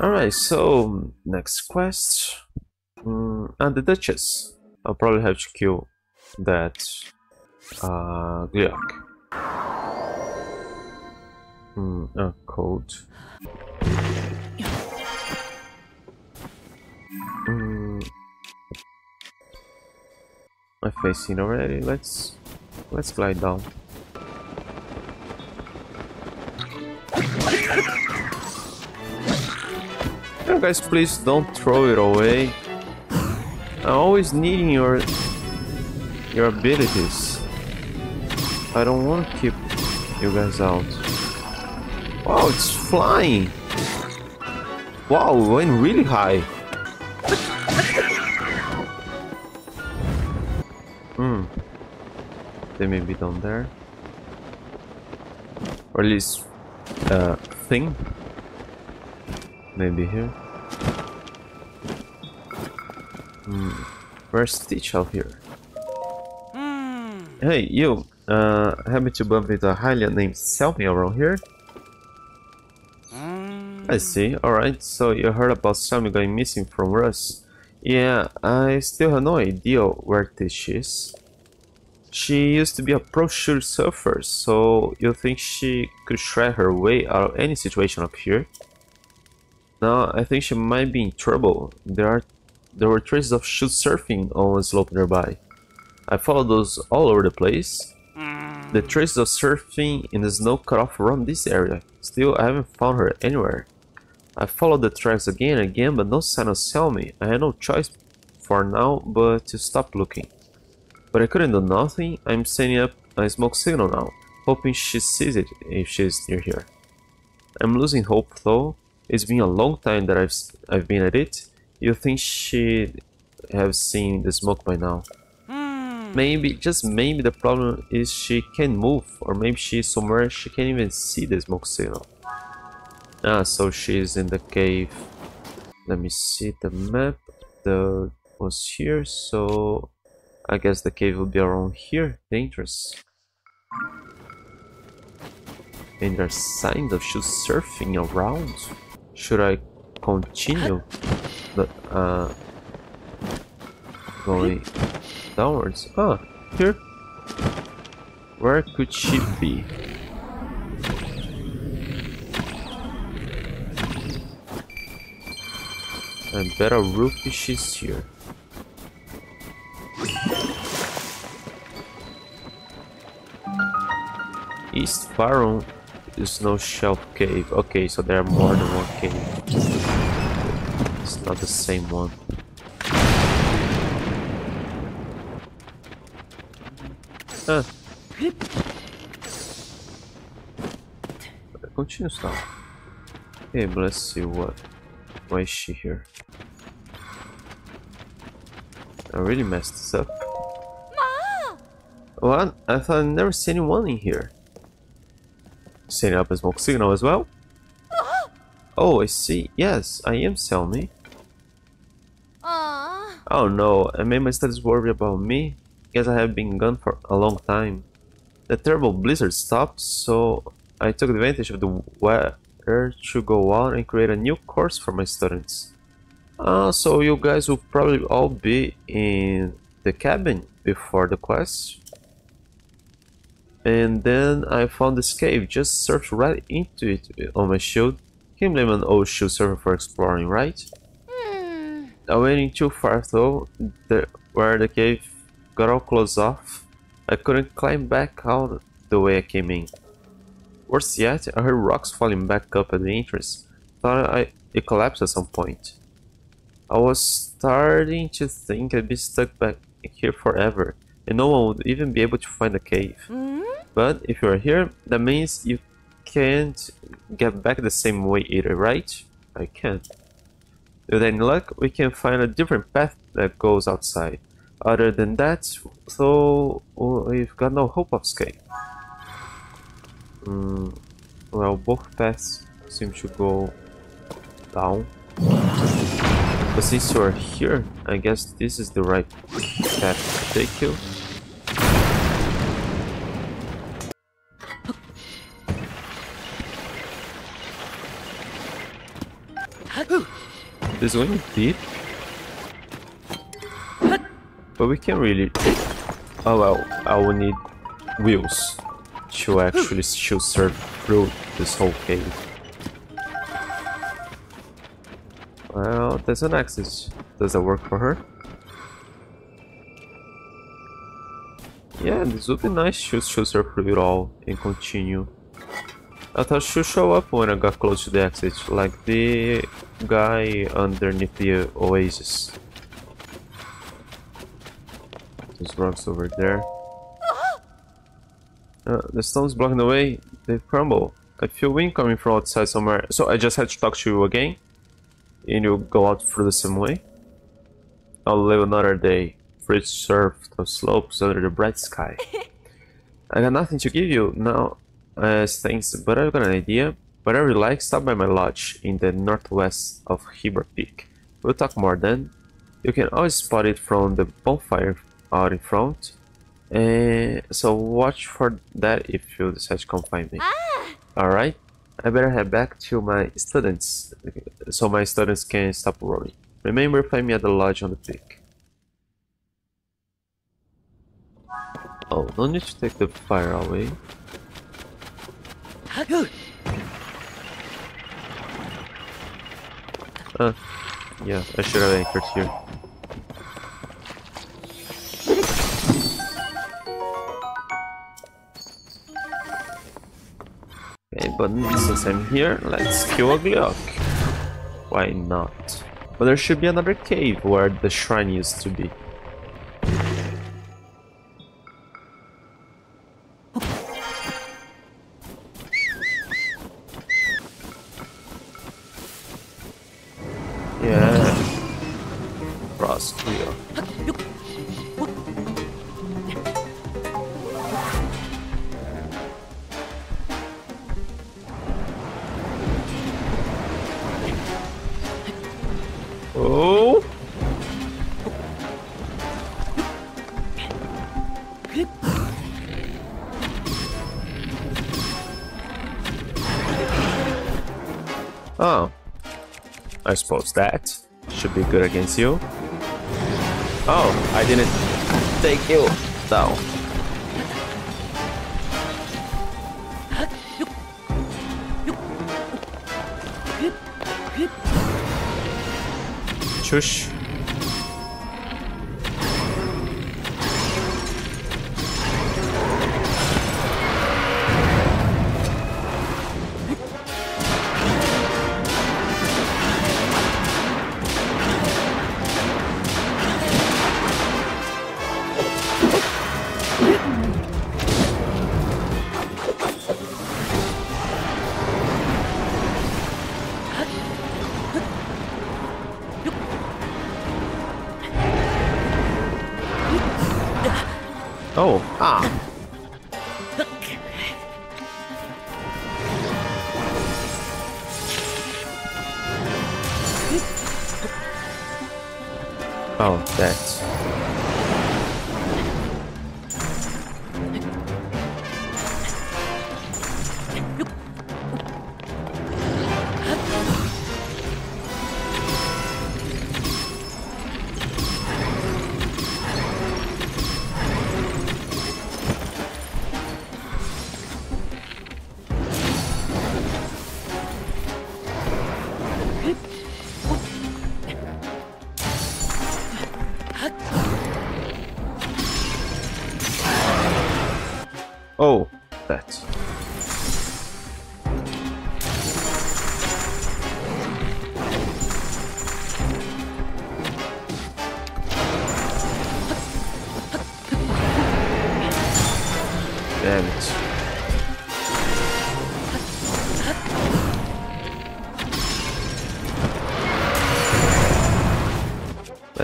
Alright, so next quest. Mm, and the Duchess. I'll probably have to kill that uh, Gleeok. Mm, uh, code. Mm, my face in already. Let's let's glide down. You guys, please don't throw it away. I'm always needing your your abilities. I don't want to keep you guys out. Wow, it's flying! Wow, went really high. Hmm. They may be down there. Or at least, uh, thing. Maybe here. Hmm. Where's Stitch out here? Hey, you. Uh, happen to bump into a Hylian named Selmie around here? I see. Alright, so you heard about Selmie going missing from Russ. Yeah, I still have no idea where this is. She used to be a pro shooter surfer, so you think she could shred her way out of any situation up here? No, I think she might be in trouble. There are there were traces of shoot surfing on a slope nearby. I followed those all over the place. Hmm. The traces of surfing in the snow cut off around this area. Still, I haven't found her anywhere. I followed the tracks again and again, but no sign of Selmie. I had no choice for now but to stop looking. But I couldn't do nothing. I'm setting up a smoke signal now, hoping she sees it if she's near here. I'm losing hope though. It's been a long time that I've I've been at it. You think she'd have seen the smoke by now? Maybe, just maybe the problem is she can't move, or maybe she's somewhere she can't even see the smoke signal. Ah, so she's in the cave. Let me see the map. The was here, so I guess the cave will be around here. Dangerous. And there's signs of shoes surfing around. Should I continue the uh going downwards? Ah, here. Where could she be? I bet a rookie she's here. East Baron is no shelf cave. Okay, so there are more than cave. It's not the same one. Ah. Continue stop. Okay, let's see what. Why is she here? I really messed this up. Ma! What? I thought I'd never seen anyone in here. Setting up a smoke signal as well? Oh, I see. Yes, I am Selmie. Oh no, I made my studies worry about me. Guess I have been gone for a long time. The terrible blizzard stopped, so I took advantage of the weather to go out and create a new course for my students. Uh, so you guys will probably all be in the cabin before the quest. And then I found this cave, just searched right into it on my shield. Can't blame an old shield surfer for exploring, right? I went in too far though, the, where the cave got all closed off. I couldn't climb back out the way I came in. Worse yet, I heard rocks falling back up at the entrance. Thought I, it collapsed at some point. I was starting to think I'd be stuck back here forever, and no one would even be able to find the cave. Hmm? But if you're here, that means you can't get back the same way either, right? I can. With any luck, we can find a different path that goes outside. Other than that, so we've got no hope of escape. Mm, well, both paths seem to go down. But since you're here, I guess this is the right path to take you. This going deep? But we can really... Oh well, I will need wheels to actually shoot surf through this whole cave. Well, there's an exit. Does that work for her? Yeah, this would be nice to shoot her through it all and continue. I thought she'd show up when I got close to the exit, like the guy underneath the oasis. There's rocks over there. Uh, the stones blocking the way, they crumble. I feel wind coming from outside somewhere, so I just had to talk to you again. And you go out through the same way. I'll live another day, free surf the slopes under the bright sky. I got nothing to give you now as thanks, but I've got an idea. Whatever you like, stop by my lodge in the northwest of Hebra Peak. We'll talk more then. You can always spot it from the bonfire out in front. And so watch for that if you decide to come find me. Ah. Alright? I better head back to my students so my students can stop worrying. Remember find me at the lodge on the peak. Oh, no need to take the fire away. Uh, yeah, I should have anchored here. Okay, but since I'm here, let's kill a Gleeok. Why not? But there should be another cave where the shrine used to be. That should be good against you. Oh, I didn't take you down. Shush.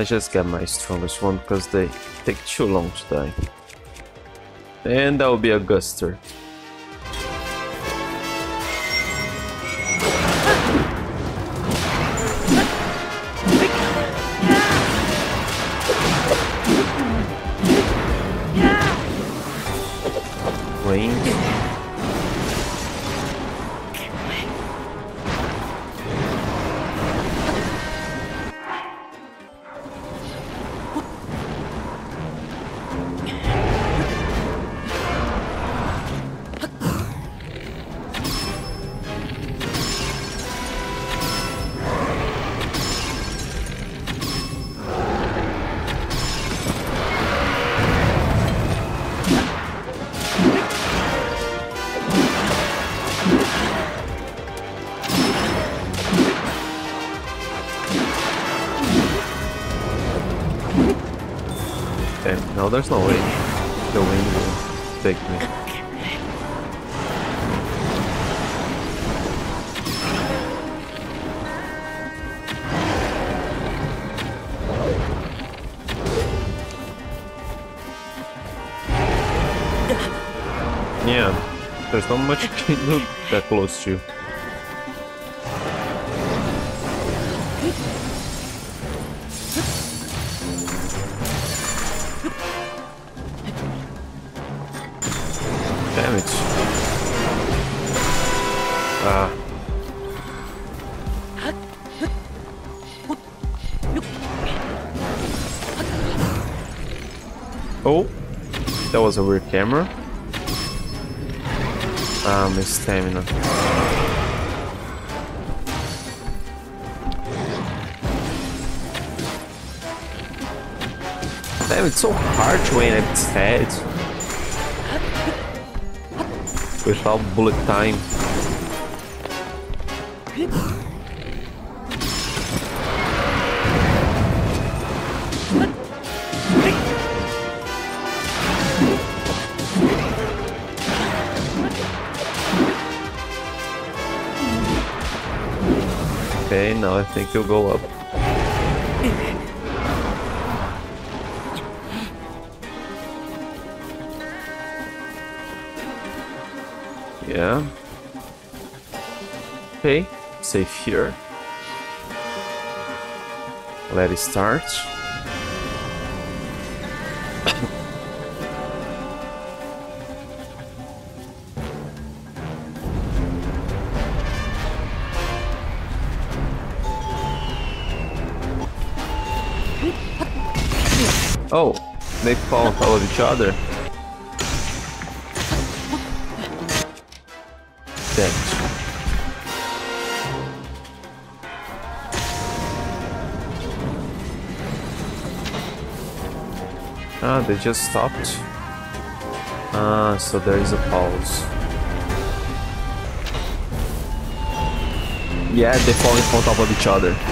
Let's just get my strongest one because they take too long to die. And that will be a Guster. There's no way the wind will take me. Yeah, there's not much you that close to. Damn was a weird camera. Ah, my stamina. Damn, it's so hard to aim at its head. Without bullet time. Now I think you'll go up. Yeah. Okay, save here. Let it start. They fall on top of each other. Damn. Ah, they just stopped. Ah, so there is a pause. Yeah, they fall on top of each other.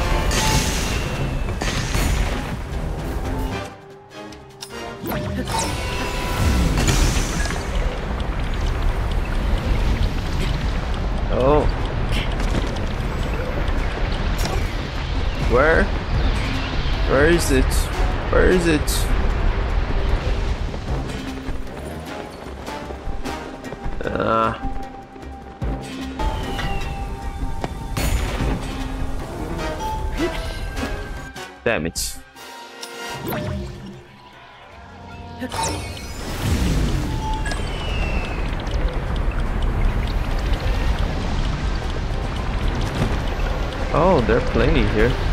Damn it. Oh, they're plenty here.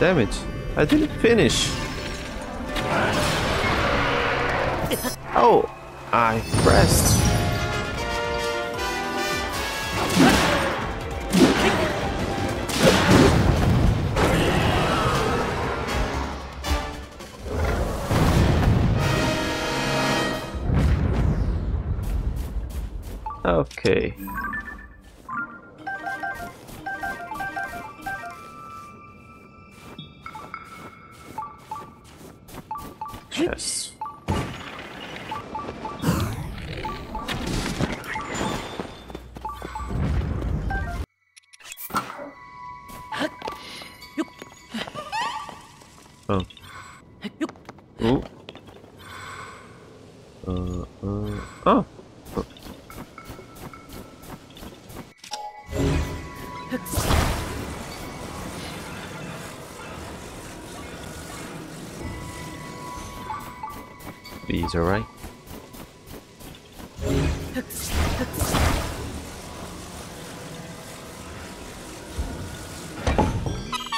Damn it. I didn't finish. Oh, I pressed. Okay. These are right.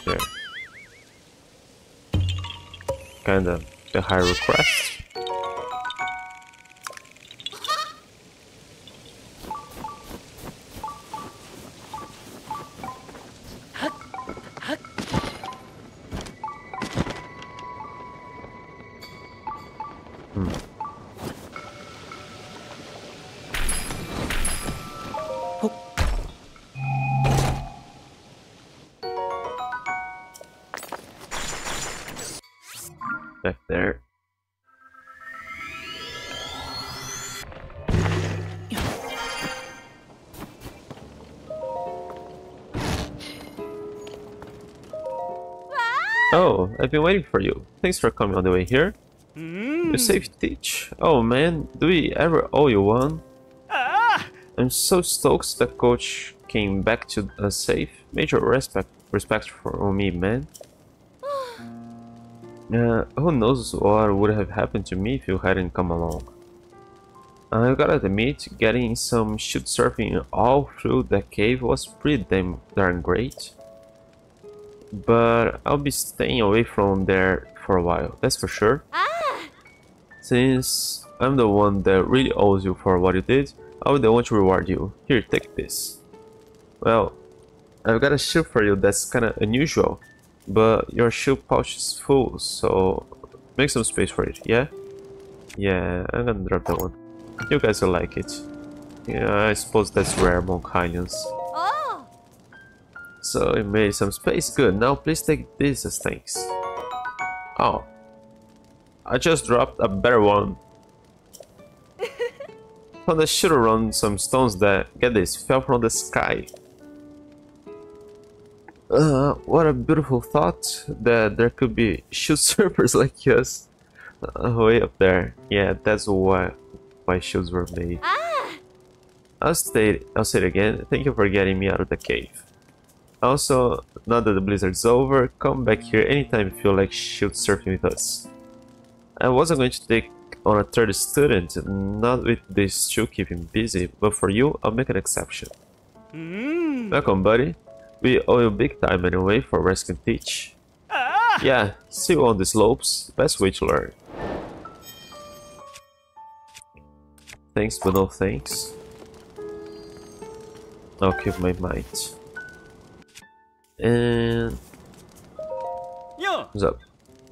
There. Kinda a high request. I've been waiting for you. Thanks for coming all the way here. You saved Teach. Oh man, do we ever owe you one? I'm so stoked that coach came back to us safe. Major respect respect for me, man. Uh, who knows what would have happened to me if you hadn't come along. I gotta admit, getting some shoot surfing all through the cave was pretty damn darn great. But I'll be staying away from there for a while, that's for sure. Since I'm the one that really owes you for what you did, I would want to reward you. Here, take this. Well, I've got a shoe for you that's kinda unusual, but your shoe pouch is full, so make some space for it, yeah? Yeah, I'm gonna drop that one. You guys will like it. Yeah, I suppose that's rare among Hylians. So it made some space. Good. Now please take this as thanks. Oh. I just dropped a better one. Found a shooter around some stones that, get this, fell from the sky. Uh, what a beautiful thought that there could be shoot surfers like us uh, way up there. Yeah, that's why my shoes were made. ah, I'll state I'll say it again. Thank you for getting me out of the cave. Also, now that the blizzard's over, come back here anytime if you feel like shoot surfing with us. I wasn't going to take on a third student, not with these two keeping busy, but for you, I'll make an exception. Hmm. Welcome, buddy. We owe you big time anyway for rescuing Teach. Ah. Yeah, see you on the slopes. Best way to learn. Thanks, but no thanks. I'll keep my might. And Yeah. what's up?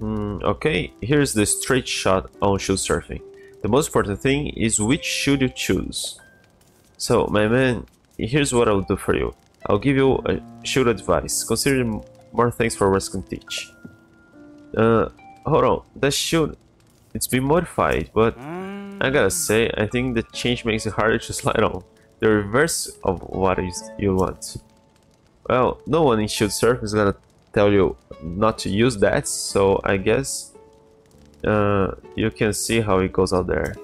Mm, okay, here's the straight shot on shoe surfing. The most important thing is which shoe you choose. So, my man, here's what I'll do for you. I'll give you a shoe advice. Consider more thanks for rescuing Teach. Uh, hold on. That shoe, it's been modified, but I gotta say, I think the change makes it harder to slide on. The reverse of what you want. Well, no one in Shield Surf is gonna tell you not to use that, so I guess uh, you can see how it goes out there.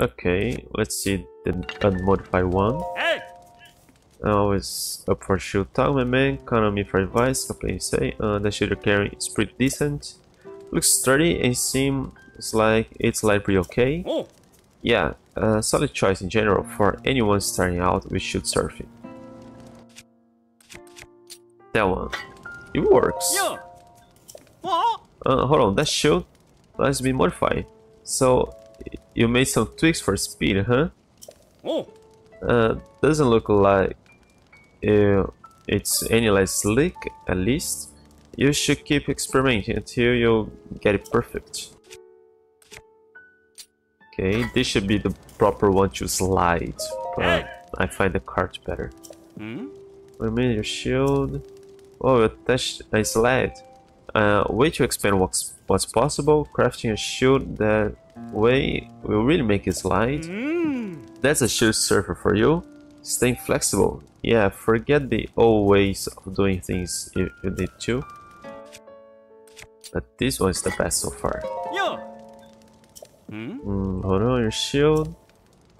Okay, let's see the unmodified one. Hey. Always up for shield talk, my man. Me for advice. What can you say? Uh, the shield carrying is pretty decent. Looks sturdy and seems like it's like pretty okay. Oh. Yeah, a solid choice in general for anyone starting out with shield surfing. That one. It works. Uh, hold on, that shield has been modified. So, you made some tweaks for speed, huh? Oh. Uh, doesn't look like uh, it's any less slick, at least. You should keep experimenting until you get it perfect. Okay, this should be the proper one to slide, but I find the cart better. Hmm. A your shield. Oh, you attached a sled. Uh, way to expand what's, what's possible. Crafting a shield that way will really make it slide. Hmm. That's a shield surfer for you. Staying flexible. Yeah, forget the old ways of doing things if you need to. But this one is the best so far. Yeah. Hmm. Mm, hold on, your shield.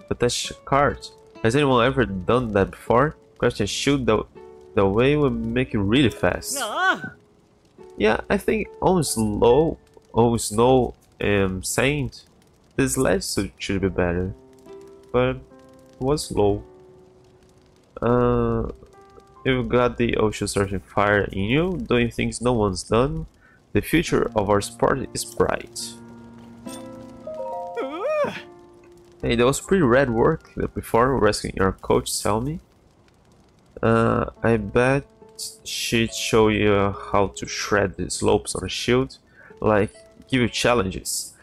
Attach a card. Has anyone ever done that before? Crafting a shield the, the way will make it really fast. Ah. Yeah, I think on slow, on snow and sand, this last should should be better. But it was slow. Uh, you've got the ocean surfing fire in you, doing things no one's done. The future of our sport is bright. Hey, that was pretty rad work before rescuing your coach, Selmie. Uh, I bet she'd show you how to shred the slopes on a shield, like give you challenges,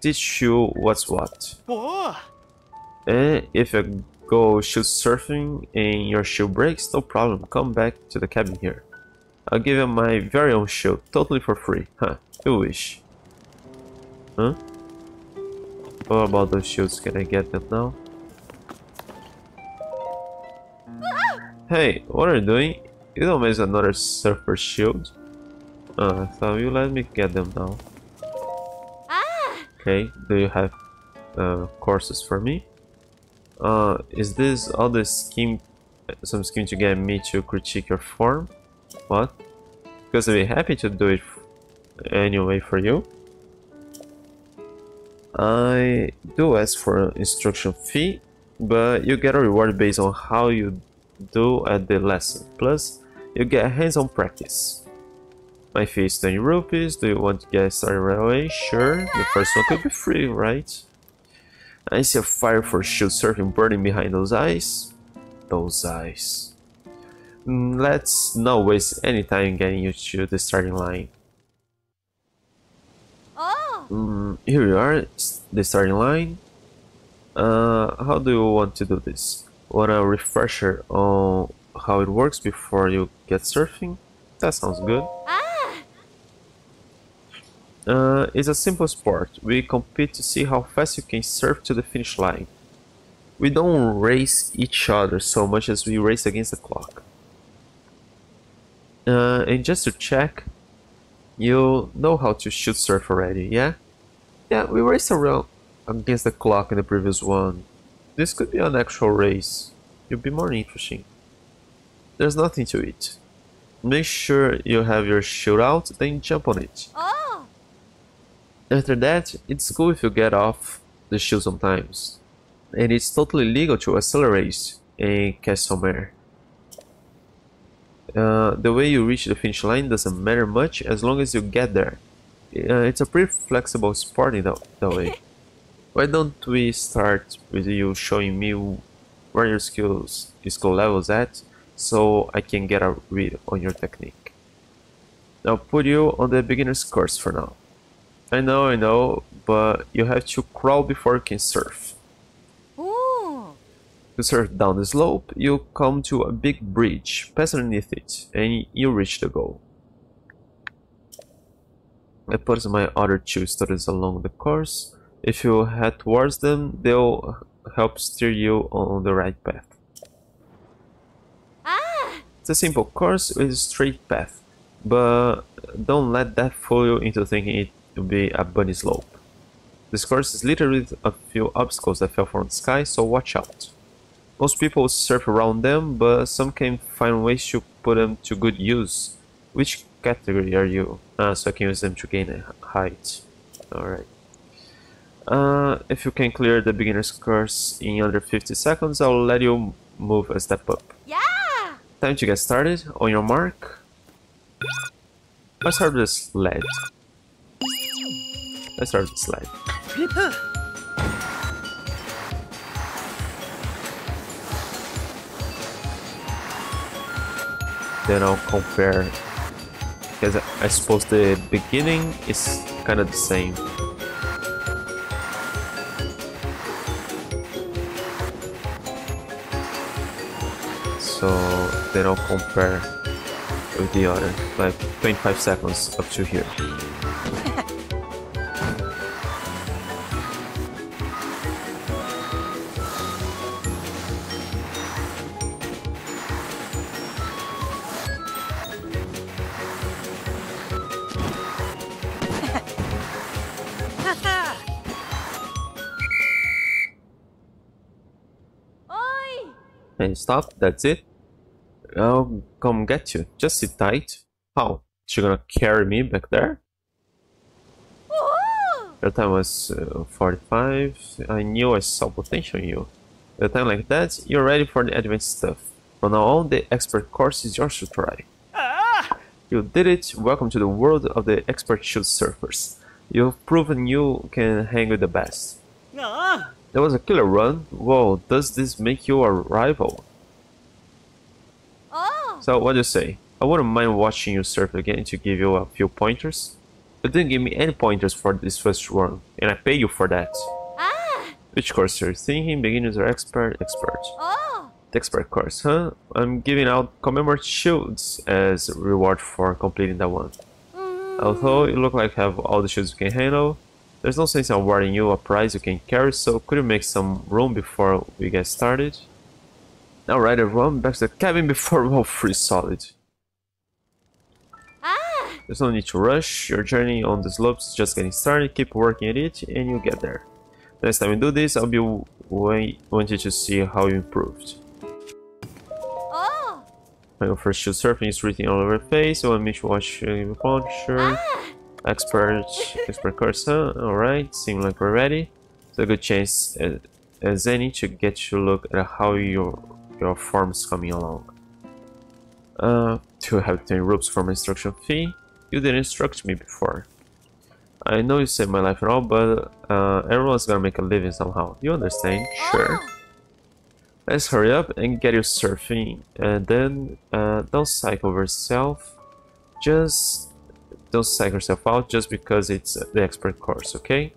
teach you what's what. What? And if you go shoot surfing and your shield breaks, no problem, come back to the cabin here. I'll give you my very own shield, totally for free, huh? You wish. Huh? What about those shields? Can I get them now? Hey, what are you doing? You don't miss another surfer shield. Uh, so you let me get them now. Okay, do you have uh, courses for me? Uh, is this all the scheme, some scheme to get me to critique your form? What? Because I'd be happy to do it anyway for you. I do ask for an instruction fee, but you get a reward based on how you do at the lesson. Plus, you get hands-on practice. My fee is 20 rupees. Do you want to get started right away? Sure. The first one could be free, right? I see a fire for shield surfing burning behind those eyes. Those eyes. Mm, Let's not waste any time getting you to the starting line. Oh, Mm, here you are, the starting line. Uh, how do you want to do this? Want a refresher on how it works before you get surfing? That sounds good. Uh, it's a simple sport. We compete to see how fast you can surf to the finish line. We don't race each other so much as we race against the clock. Uh, and just to check, you know how to shoot surf already, yeah? Yeah, we raced around against the clock in the previous one. This could be an actual race. It would be more interesting. There's nothing to it. Make sure you have your shield out, then jump on it. oh, After that, it's cool if you get off the shield sometimes. And it's totally legal to accelerate and catch some air. Uh, the way you reach the finish line doesn't matter much as long as you get there. Uh, it's a pretty flexible sport in that, that way. Why don't we start with you showing me where your skills, your skill levels at, so I can get a read on your technique. I'll put you on the beginner's course for now. I know, I know, but you have to crawl before you can surf. ooh, To surf down the slope, you come to a big bridge, pass underneath it, and you reach the goal. I put my other two students along the course. If you head towards them, they'll help steer you on the right path. ah, It's a simple course with a straight path, but don't let that fool you into thinking it will be a bunny slope. This course is littered with a few obstacles that fell from the sky, so watch out. Most people surf around them, but some can find ways to put them to good use. Which category are you? Ah, so I can use them to gain a height. Alright. Uh, if you can clear the beginner's course in under 50 seconds, I'll let you move a step up. yeah, Time to get started. On your mark. Let's start with the sled. Let's start with the sled. Then I'll compare. Because I- I suppose the beginning is kind of the same. So they don't compare with the other, like 25 seconds up to here. And stop, that's it. I'll come get you. Just sit tight. How? She gonna carry me back there? Your time was uh, 45. I knew I saw potential in you. At a time like that, you're ready for the advanced stuff. From now on, the expert course is yours to try. You did it. Welcome to the world of the expert shoot surfers. You've proven you can hang with the best. Ah, That was a killer run. Whoa, does this make you a rival? So, what do you say? I wouldn't mind watching you surf again to give you a few pointers. You didn't give me any pointers for this first run, and I pay you for that. ah, Which course are you thinking? Beginners or expert? Expert. oh, The expert course, huh? I'm giving out commemorative shields as reward for completing that one. mm, Although you look like you have all the shields you can handle, There's no sense in awarding you a prize you can carry, so could you make some room before we get started? Alright everyone, back to the cabin before we all freeze solid. Ah! There's no need to rush, your journey on the slopes is just getting started, keep working at it and you'll get there. Next time we do this, I'll be wanting to see how you improved. Oh! Your first shoot surfing is written all over face, so I make you watch your puncture. Ah! Expert, expert course, huh? Alright, seems like we're ready. It's a good chance as, as any to get you look at how your your form is coming along. Uh, to have 10 ropes for my instruction fee? You didn't instruct me before. I know you saved my life and all, but uh, everyone's gonna make a living somehow. You understand? Sure. Let's hurry up and get you surfing, and then uh, don't over yourself. Just don't psych yourself out just because it's the expert course, okay?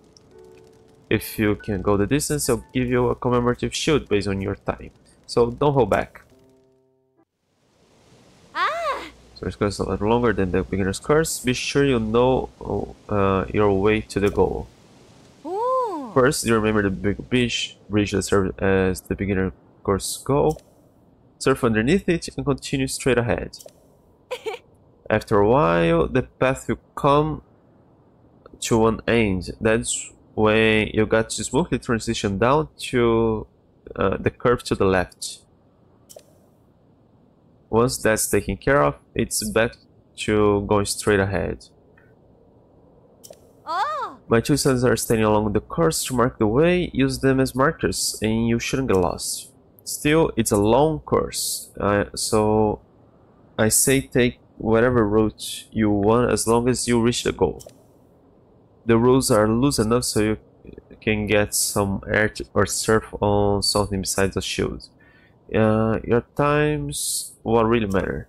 If you can go the distance, I'll give you a commemorative shield based on your time. So don't hold back. Ah! So it's going a little longer than the beginner's course. Be sure you know uh, your way to the goal. Ooh! First, you remember the big beach bridge that serves as the beginner course goal. Surf underneath it and continue straight ahead. After a while, the path will come to an end. That's when you got to smoothly transition down to uh, the curve to the left. Once that's taken care of, it's back to going straight ahead. Oh! My two sons are standing along the course to mark the way. Use them as markers, and you shouldn't get lost. Still, it's a long course, uh, so I say take whatever route you want as long as you reach the goal. The rules are loose enough so you can get some air to, or surf on something besides a shield. Uh, your times what really matter.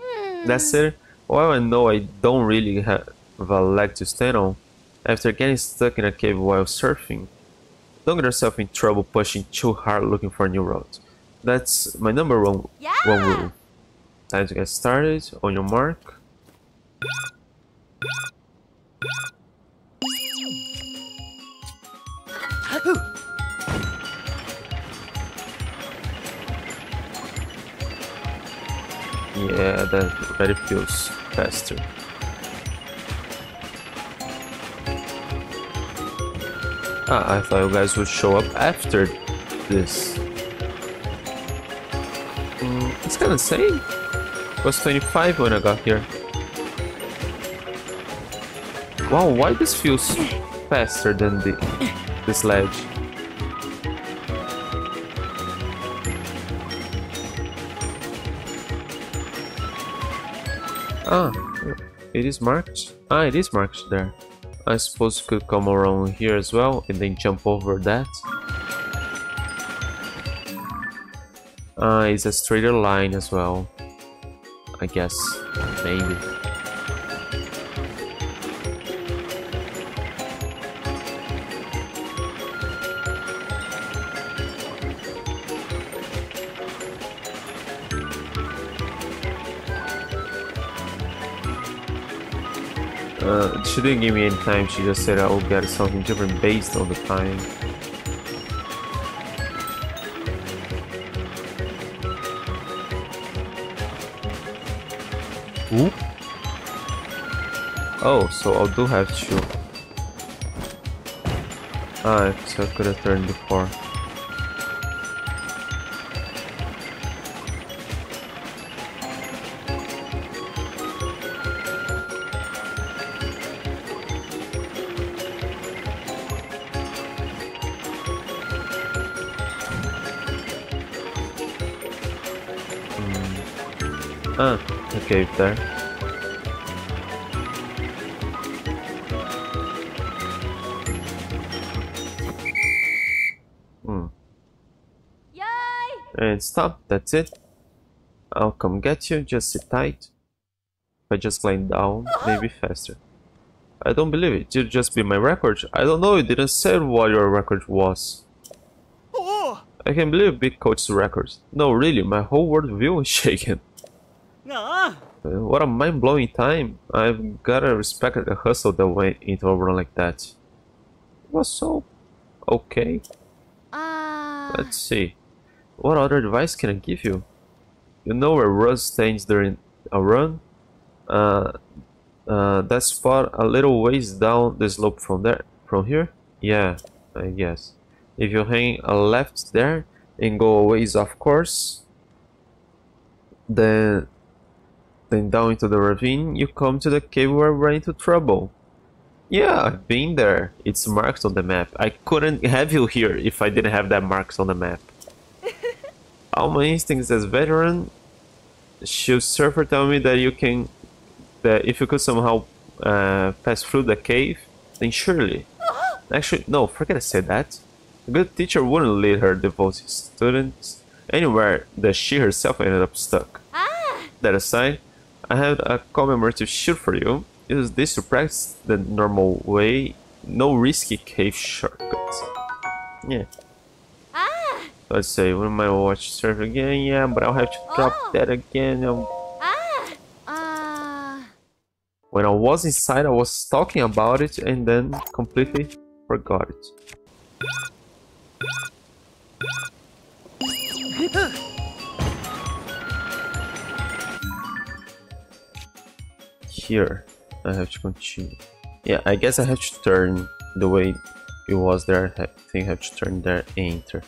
Hmm. That's it. While I know I don't really have a leg to stand on, after getting stuck in a cave while surfing, don't get yourself in trouble pushing too hard looking for a new route. That's my number one, Yeah! one rule. Time to get started. On your mark. Yeah, that already feels faster. Ah, I thought you guys would show up after this. Mm, it's kinda same. It was 25 when I got here. Wow, why this feels faster than the this ledge? Ah, it is marked. Ah, it is marked there. I suppose you could come around here as well and then jump over that. Ah, it's a straighter line as well. I guess, maybe. She didn't give me any time, she just said I will get something different based on the time. Ooh. Oh, so I do have to. Ah, so I could have turned before. There. Hmm. Yay! And stop, that's it. I'll come get you, just sit tight. If I just climb down, maybe faster. I don't believe it, you'd just be my record. I don't know, you didn't say what your record was. Oh! I can believe Big Coach's record. No, really, my whole world view is shaken. Uh, What a mind-blowing time. I've gotta respect the hustle that went into a run like that. It was so okay. Uh. Let's see. What other advice can I give you? You know where Russ stands during a run? Uh, uh, that spot a little ways down the slope from there. From here? Yeah, I guess. If you hang a left there and go a ways off course, then then down into the ravine, you come to the cave where we ran into trouble. Yeah, I've been there. It's marked on the map. I couldn't have you here if I didn't have that marked on the map. All my instincts as veteran shield surfer tell me that you can that if you could somehow uh, pass through the cave, then surely. Actually, no, forget I said that. A good teacher wouldn't lead her devoted students anywhere that she herself ended up stuck. Ah. That aside, I have a commemorative shield for you. Use this to practice the normal way, no risky cave shortcuts. Yeah. Ah. Let's say, when my watch surf again? Yeah, but I'll have to drop Oh. that again. Um, Ah. Uh. When I was inside, I was talking about it and then completely forgot it. Here, I have to continue. Yeah, I guess I have to turn the way it was there. I think I have to turn there enter.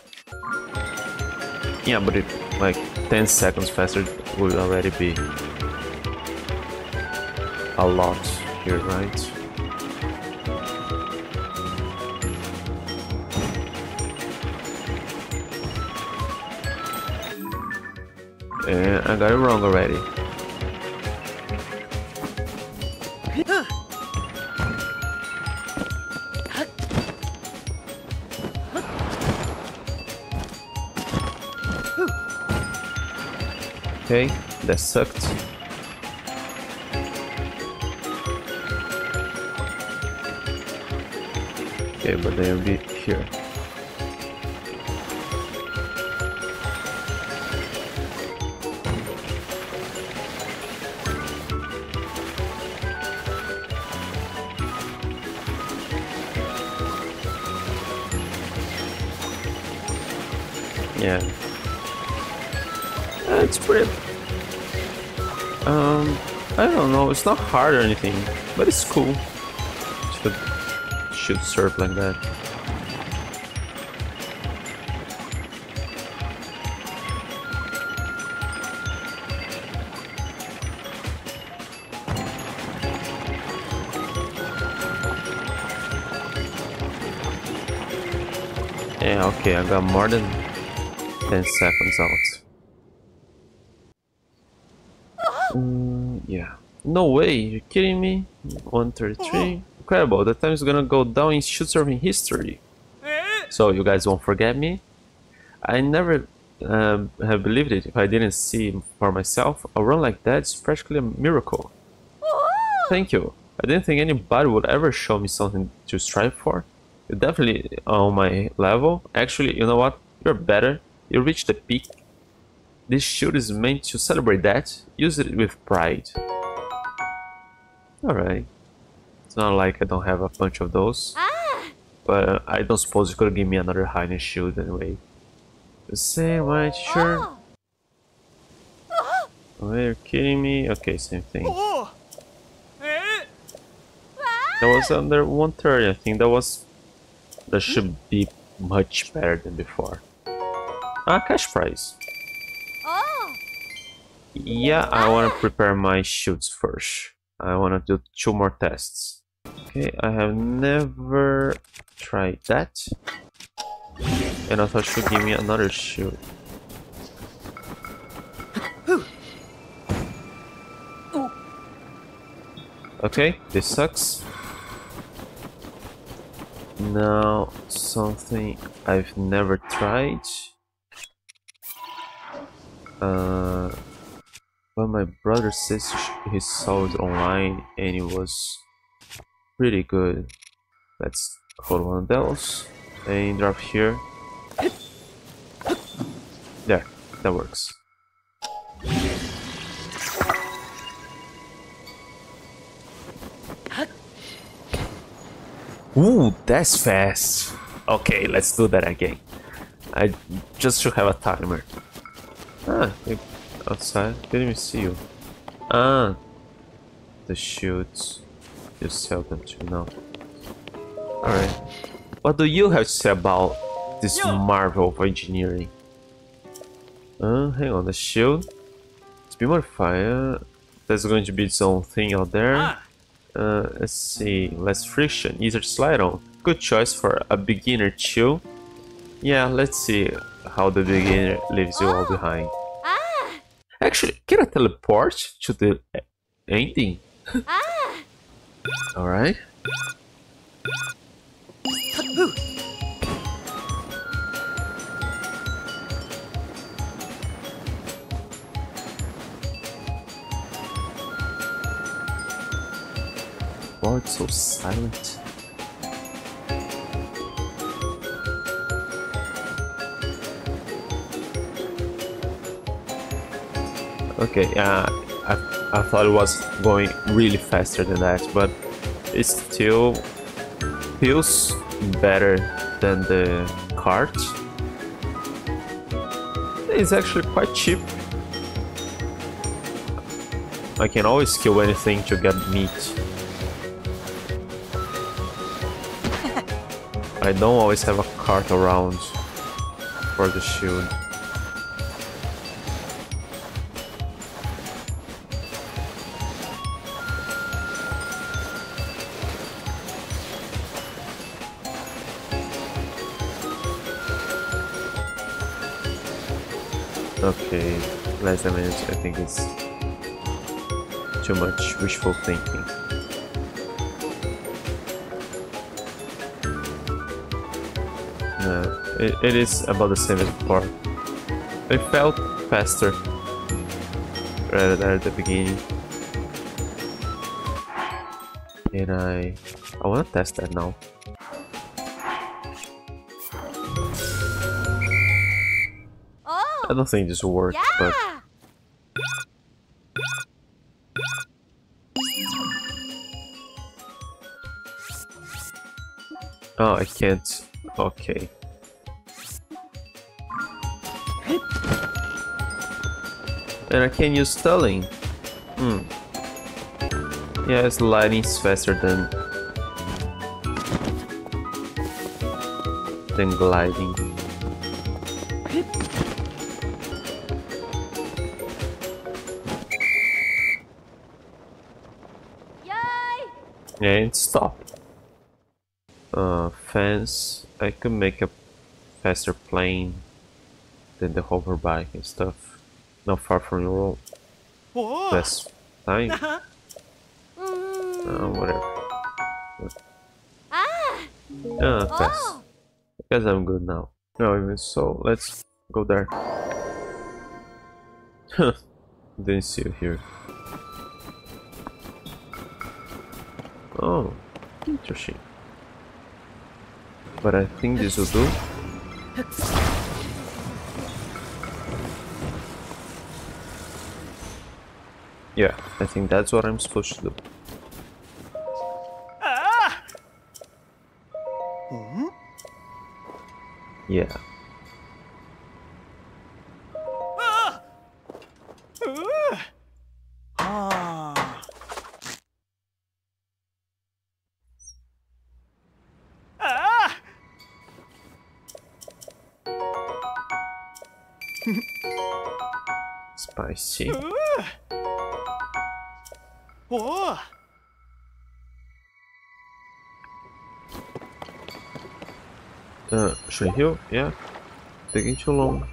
Yeah, but it like 10 seconds faster would already be a lot here, right? And I got it wrong already. Okay, that sucked. Okay, but they'll be here. It's not hard or anything, but it's cool. Should should serve like that. Yeah, okay, I got more than 10 seconds out. No way, you're kidding me? 133? Incredible, the time is gonna go down in shield surfing history. So you guys won't forget me? I never um, have believed it if I didn't see for myself. A run like that is practically a miracle. Thank you. I didn't think anybody would ever show me something to strive for. You're definitely on my level. Actually, you know what? You're better. You reached the peak. This shield is meant to celebrate that. Use it with pride. Alright. It's not like I don't have a bunch of those. But I don't suppose you could give me another highness shield anyway. The same white shirt. Oh. You're kidding me? Okay, same thing. That was under 130. I think that was. That should be much better than before. Ah, cash prize. Oh. Yeah, I want to prepare my shoots first. I want to do two more tests. Okay, I have never tried that. And I thought it should give me another shoot. Okay, this sucks. Now, something I've never tried. Uh, but my brother says he saw it online and it was pretty good. Let's hold one of those and drop here. There, that works. Ooh, that's fast. Okay, let's do that again. I just should have a timer. Ah, outside. Didn't even see you. Ah, the shields. You sell them to now. Alright. What do you have to say about this marvel of engineering? Uh, hang on, the shield. Speed modifier. There's going to be its own thing out there. Ah. Uh, let's see. Less friction, easier to slide on. Good choice for a beginner too. Yeah, let's see how the beginner leaves you all behind. Actually, can I teleport to the ending? Ah! Alright. Wow, it's so silent. Okay, yeah, I, I thought it was going really faster than that, but it still feels better than the cart. It's actually quite cheap. I can always kill anything to get meat. I don't always have a cart around for the shield. I think it's too much wishful thinking. No, it, it is about the same as before. It felt faster rather than at the beginning. And I I wanna test that now. Oh! I Oh! don't think this will work, but I can't. Okay. And I can use stalling. Hmm. Yeah, sliding is faster than than gliding. Yay! And stop. Uh, fence. I could make a faster plane than the hover bike and stuff. Not far from your road. Whoa. Less time. Uh-huh. Uh, whatever. Ah! Uh, pass. Oh! Guess I'm good now. No, even so, let's go there. Huh. Didn't see you here. Oh, interesting. But I think this will do. Yeah, I think that's what I'm supposed to do. Ah. Yeah. Spicy. Uh. Should I heal? Yeah. Taking too long.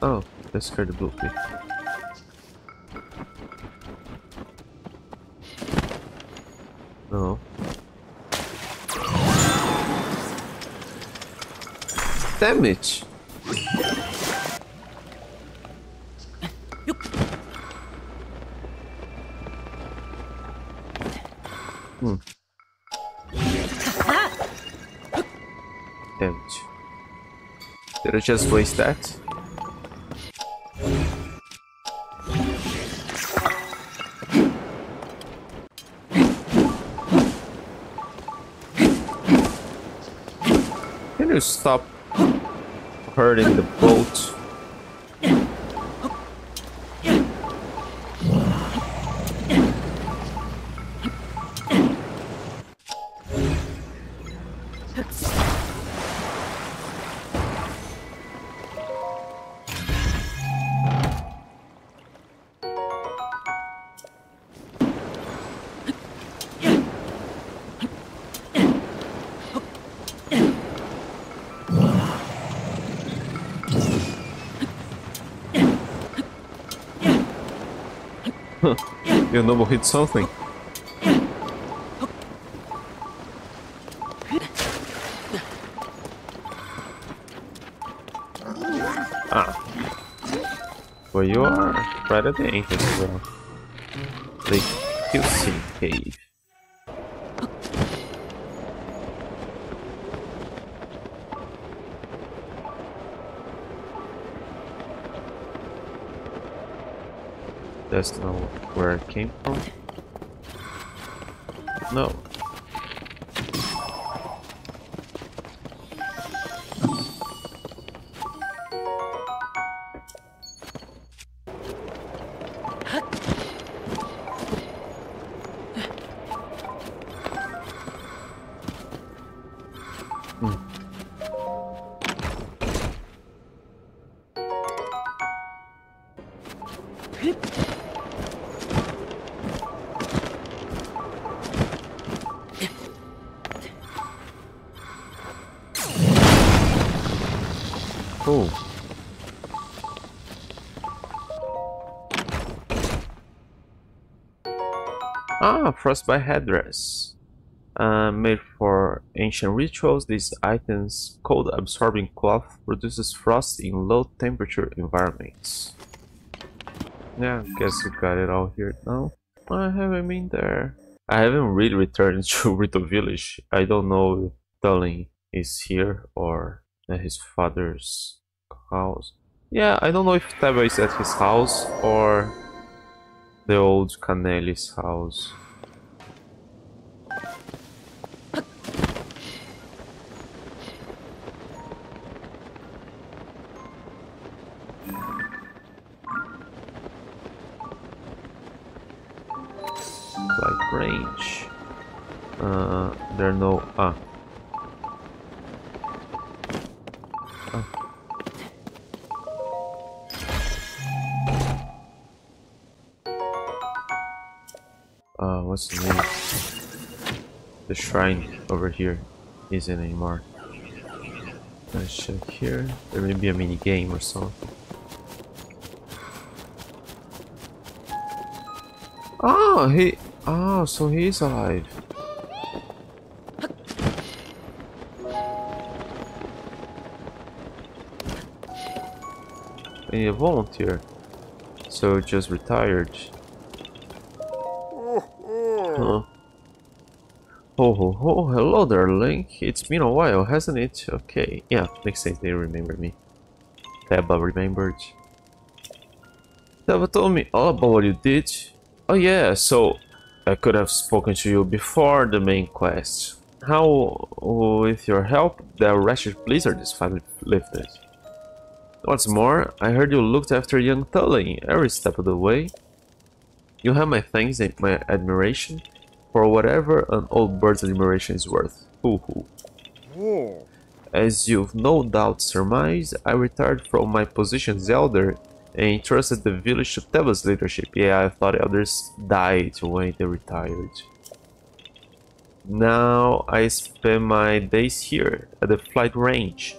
Oh, that scared the blue pig. No. Damn just waste that? Hit something. Ah. Well, you are right at the entrance as well. The Kilsin Cave. That's not where it came from. No. Frostbite headdress. Uh, made for ancient rituals, this items' cold-absorbing cloth produces frost in low-temperature environments. Yeah, guess we got it all here now. I haven't been there. I haven't really returned to Rito Village. I don't know if Tulin is here or at his father's house. Yeah, I don't know if Teba is at his house or the old Kaneli's house. Like range. Uh, there are no. Ah, Uh, what's the name? The shrine over here isn't anymore. Let's check here. There may be a mini game or something. Oh, ah, he. Oh, so he's alive. And a volunteer. So just retired. Oh, oh. Huh. Oh, oh, oh, hello there, Link. It's been a while, hasn't it? Okay, yeah, makes sense they remember me. Teba remembered. Teba told me all about what you did. Oh yeah, so I could have spoken to you before the main quest. How, with your help, the wretched blizzard is finally lifted. What's more, I heard you looked after young Tulin every step of the way. You have my thanks and my admiration for whatever an old bird's admiration is worth. Hoo hoo. As you've no doubt surmised, I retired from my position as elder and entrusted the village to Teba's leadership. Yeah, I thought elders died when they retired. Now I spend my days here at the flight range,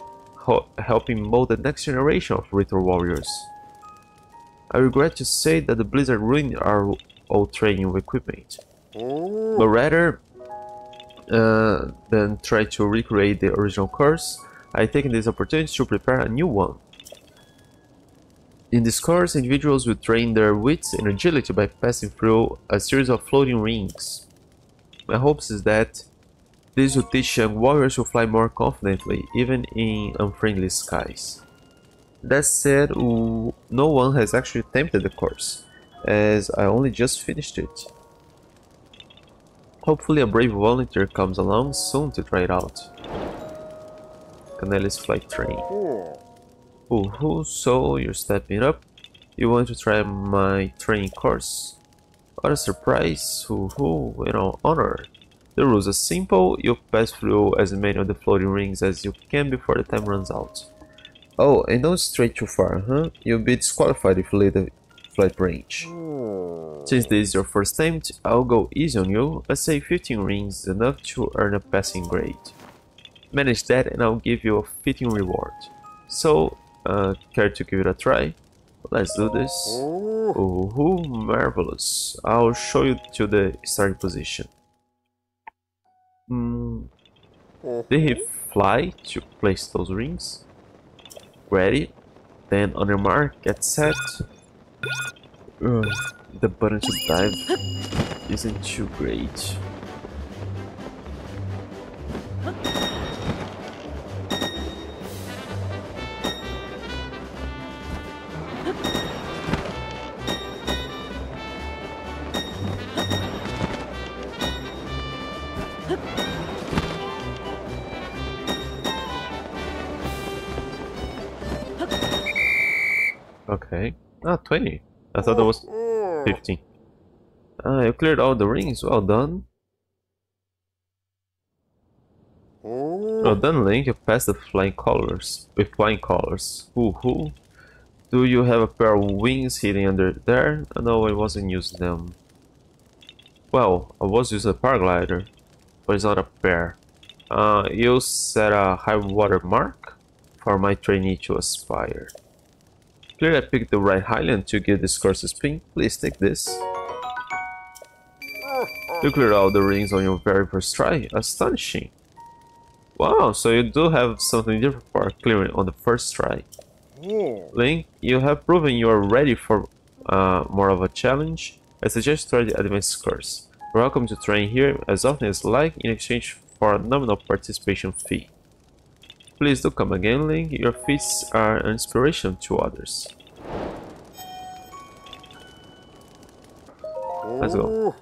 helping mold the next generation of Rito warriors. I regret to say that the blizzard ruined our old training equipment. But rather uh, than try to recreate the original course, I taken this opportunity to prepare a new one. In this course, individuals will train their wits and agility by passing through a series of floating rings. My hopes is that this will teach young warriors to fly more confidently, even in unfriendly skies. That said, no one has actually attempted the course, as I only just finished it. Hopefully a brave volunteer comes along soon to try it out. Kaneli's flight train. Ooh, so you're stepping up? You want to try my training course? What a surprise! Ooh, you know, honor. The rules are simple, you pass through as many of the floating rings as you can before the time runs out. Oh, and don't stray too far, huh? You'll be disqualified if you leave the range. Since this is your first attempt, I'll go easy on you. Let's say 15 rings is enough to earn a passing grade. Manage that and I'll give you a fitting reward. So, uh, care to give it a try? Let's do this. Oh, marvelous. I'll show you to the starting position. Mm. Did he fly to place those rings? Ready? Then on your mark, get set. Ugh, the button to dive isn't too great. Ah, 20. I thought that was 15. Ah, you cleared all the rings. Well done. Well done, Link. You passed the flying colors. With flying colors. Woohoo. Do you have a pair of wings hidden under there? No, I wasn't using them. Well, I was using a paraglider, but it's not a pair. Uh, you set a high water mark for my trainee to aspire. Clearly I picked the right Hylian to get this course spin. Please take this. You cleared all the rings on your very first try. Astonishing. Wow, so you do have something different for clearing on the first try. Link, you have proven you are ready for uh, more of a challenge. I suggest try the advanced course. You're welcome to train here as often as like in exchange for a nominal participation fee. Please do come again, Link. Your feats are an inspiration to others. Let's go.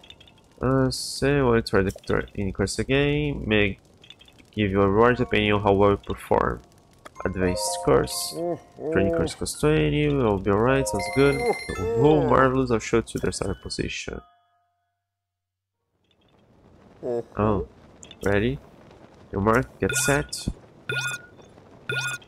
Uh, say what try the training course again. May give you a reward depending on how well you perform. Advanced course. Training course costs 20. Will be alright. Sounds good. Oh, marvelous. I'll show to their starting position. Oh, ready? Your mark. Get set. Oh, ah.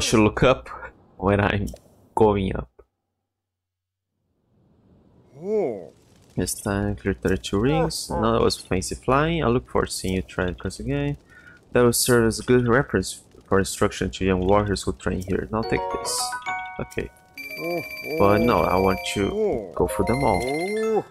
I should look up when I'm going up. This time, clear 32 rings. Now that was fancy flying. I look forward to seeing you try it course again. That will serve as a good reference for instruction to young warriors who train here. Now take this. Okay. Oh, but oh. no, I want to oh. go for them all.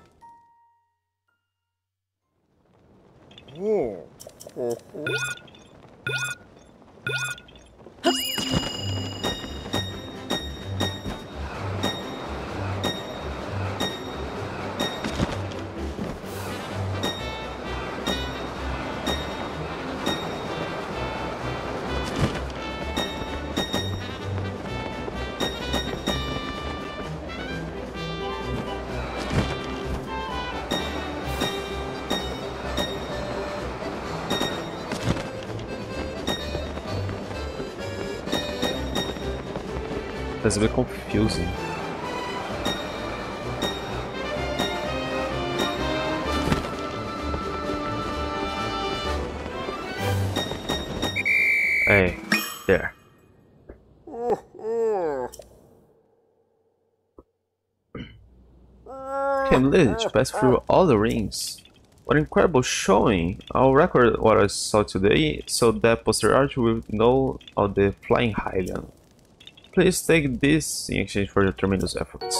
That's a bit confusing. Hey, there. can literally pass through all the rings. What incredible showing! I'll record what I saw today so that posterity will know of the Flying Hylian. Please take this in exchange for your tremendous efforts.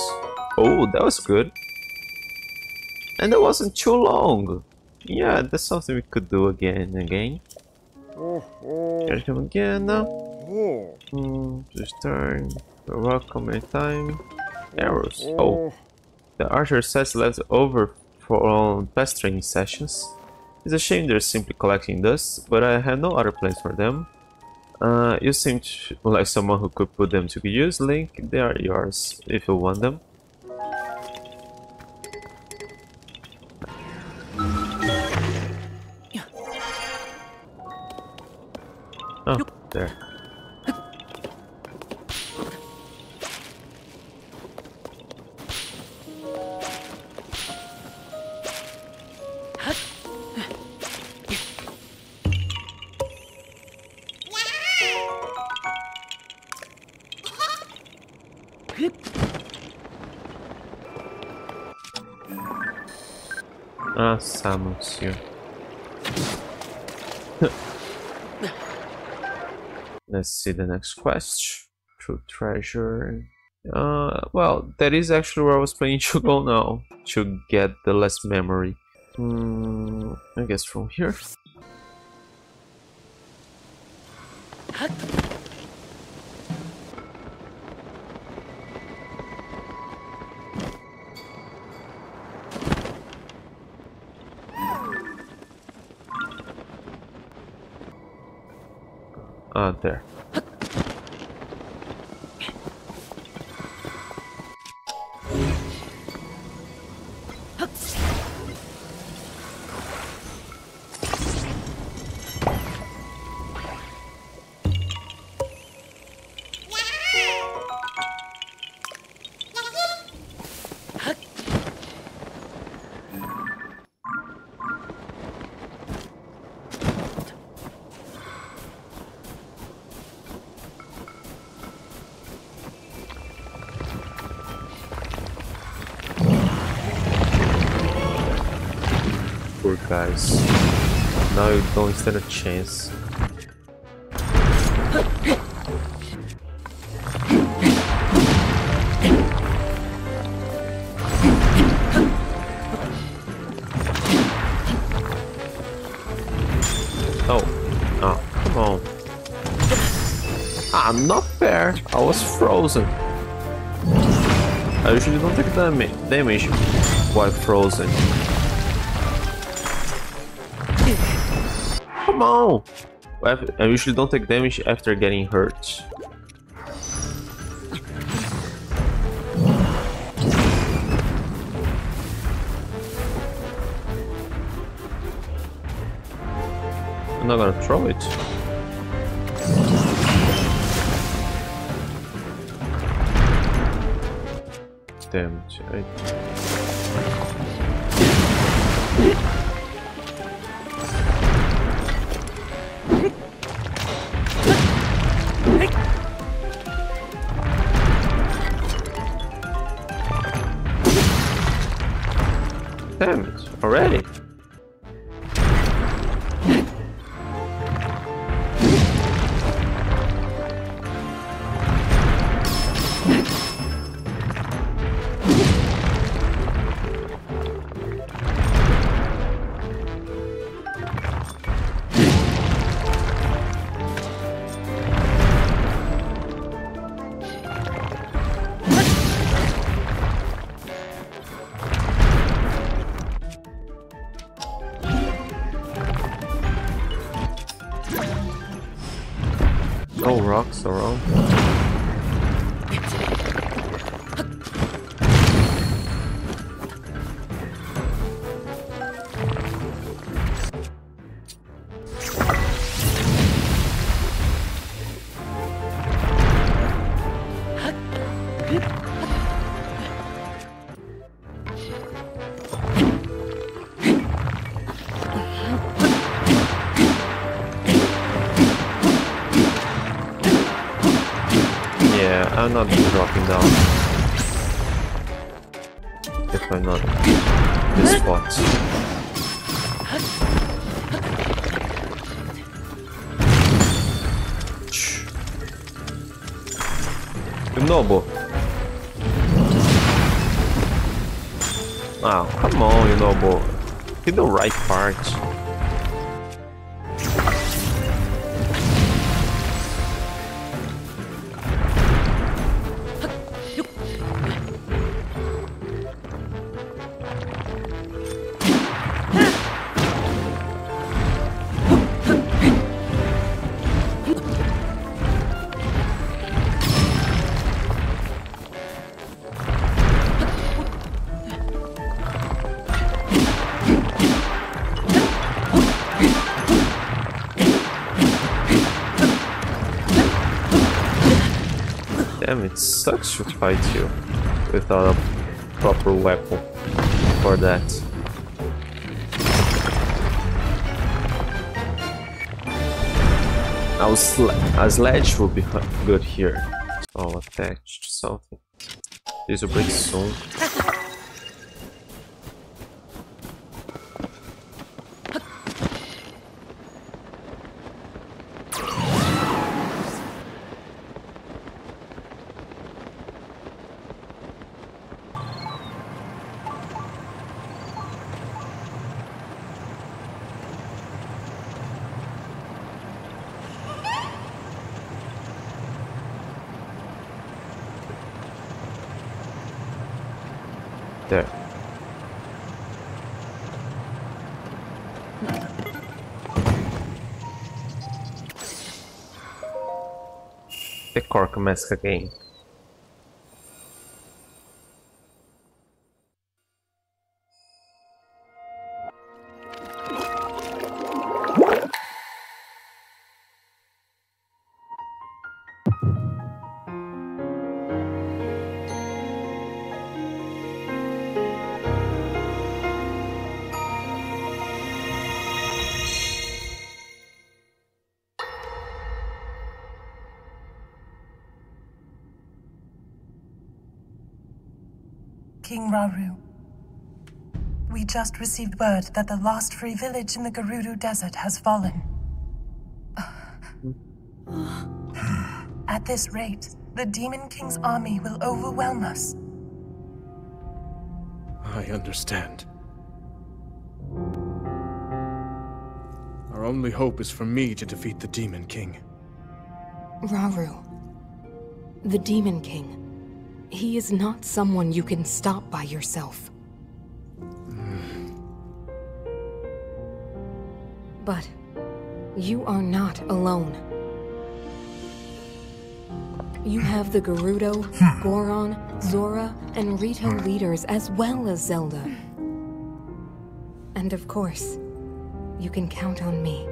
Oh, that was good. And that wasn't too long. Yeah, that's something we could do again and again. Mm-hmm. Can I come again now? Mm-hmm. Hmm, just turn. You're welcome anytime. Mm-hmm. Arrows. Oh. The archer sets left over from past training sessions. It's a shame they're simply collecting dust, but I have no other plans for them. Uh, you seem like someone who could put them to use, Link. They are yours, if you want them. Oh, there. Samus here. Let's see the next quest. True treasure. Uh, well, that is actually where I was planning to go now. To get the last memory. Hmm, I guess from here. There. Don't a chance. Oh. Oh, come on. Ah, not fair. I was frozen. I usually don't take dam damage while frozen. Come on! I usually don't take damage after getting hurt. I'm not gonna throw it. Damn it. Damn already? Yeah, I'm not dropping down. If I'm not this spot. Noble. Oh, ah, come on, you Noble. Hit the right part. Fight you without a proper weapon for that. A, sl a sledge would be good here. Oh, attached to something. This will break soon. The Korok mask again. Just received word that the last free village in the Gerudo Desert has fallen. At this rate, the Demon King's army will overwhelm us. I understand. Our only hope is for me to defeat the Demon King. Rauru. The Demon King. He is not someone you can stop by yourself. But you are not alone. You have the Gerudo, hmm. Goron, Zora, and Rito hmm. leaders as well as Zelda. And of course, you can count on me.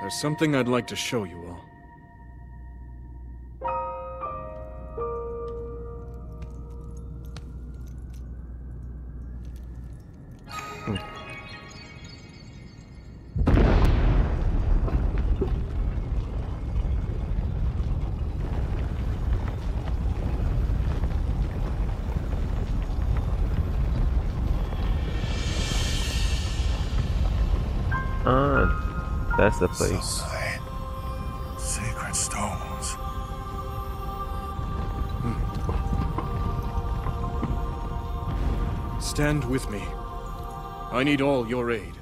There's something I'd like to show you that's the place. Sacred stones. Hmm. Stand with me. I need all your aid.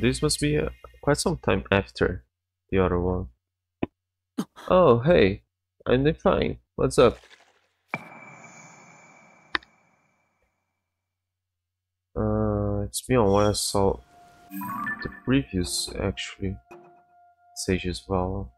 This must be uh, quite some time after the other one. Oh, hey, I'm fine. What's up? Uh, it's been a while I saw the previous, actually. Sage as well.